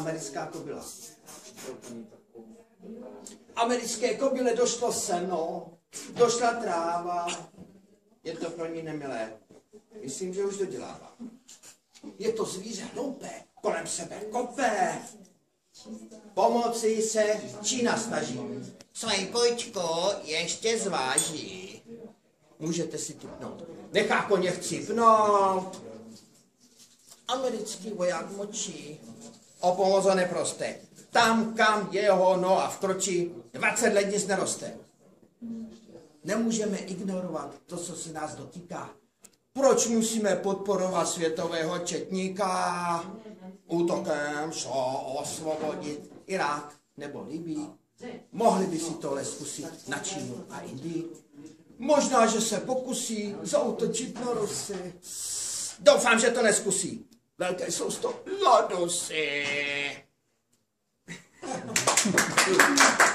americká kobila. Americké kobyle došlo seno, došla tráva, je to pro ní nemilé. Myslím, že už dodělává. Je to zvíře hloupé, kolem sebe kopé. Pomoci se Čína snaží. Svojí pojčko ještě zváží. Můžete si typnout. Nechá koně chcípnout. Americký voják močí. O pomoc ho neproste. Tam, kam jeho noha vkročí, 20 let nic neroste. Nemůžeme ignorovat to, co se nás dotýká. Proč musíme podporovat světového četníka? Útokem šlo osvobodit Irák nebo Libii. Mohli by si tohle zkusit na Čínu a Indii. Možná, že se pokusí zautočit na Rusy. Doufám, že to neskusí. like I so stop. Lord, oh, say.